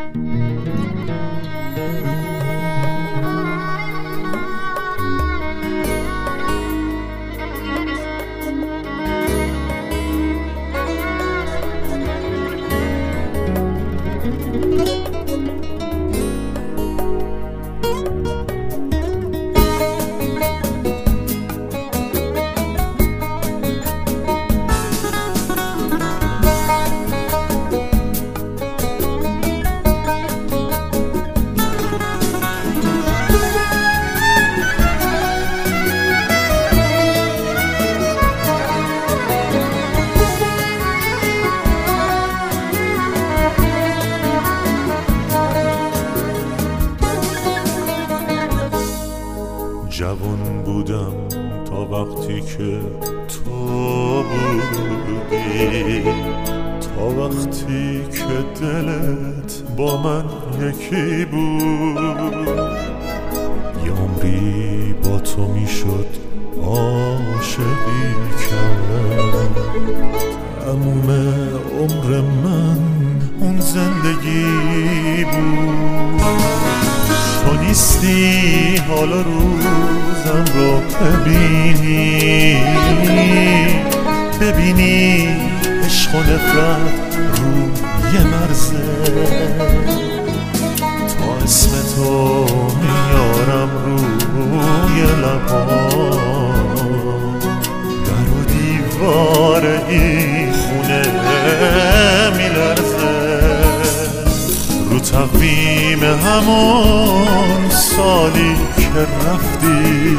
Música جوان بودم تا وقتی که تو بودی. تا وقتی که دلت با من یکی بود. یه عمری با تو می‌شد عاشقی کرد تموم عمر من اون زندگی بود. تو نیستی حالا روزم رو ببینی. ببینی عشق و نفرت روی مرزه. تا اسم تو میارم روی لبا در و دیوار این تقویم همون سالی که رفتی.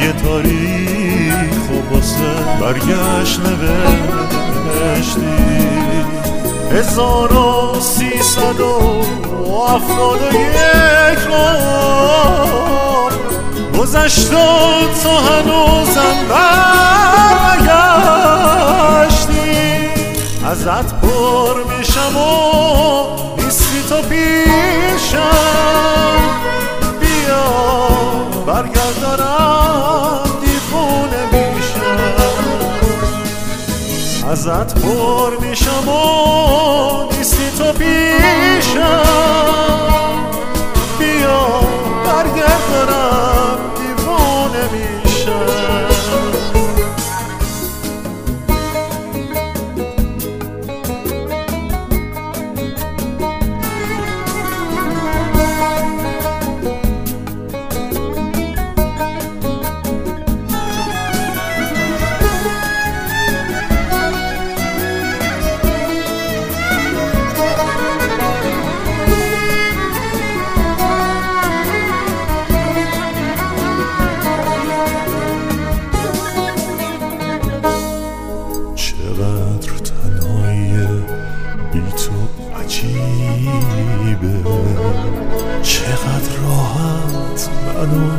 یه تاریخ و باسه برگشت نوشتی. هزار و سیصد و هفتاد و یک گذشت و تو هنوزم برگشتی برگردارم دیوونه میشم. ازت پر میشم و نیستی تو منو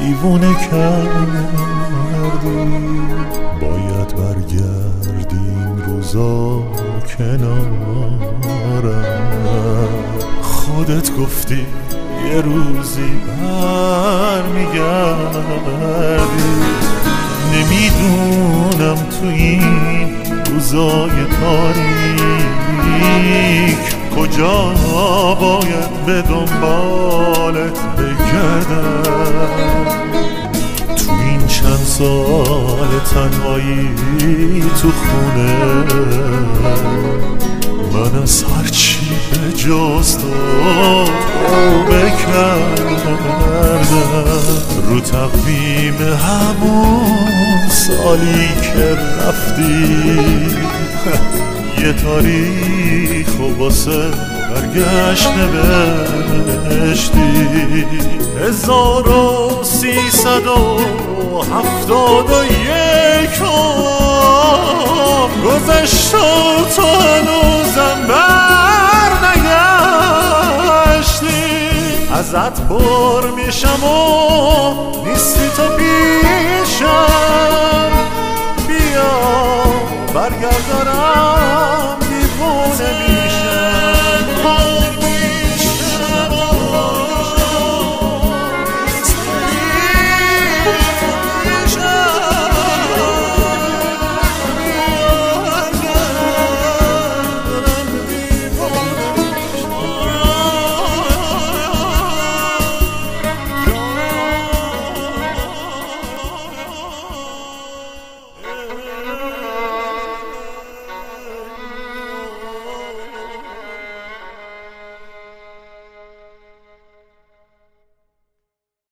دیوونه کردی باید برگردیم روزا کنارم. خودت گفتی یه روزی برمیگردی. نمی‌دونم تو این روزای تاریک کجا باید به دنبالت بگردم تو این چند سال تنهایی تو خونه من از هرچی به جز تو رو تقویم همون سالی که رفتی یه تاریخ و واسه برگشت نوشتی هزار و سیصد و هفتاد و یک گذشت و تو هنوزم بر نگشتی ازت پر میشم و نیستی تو پیشم. بیا برگردارم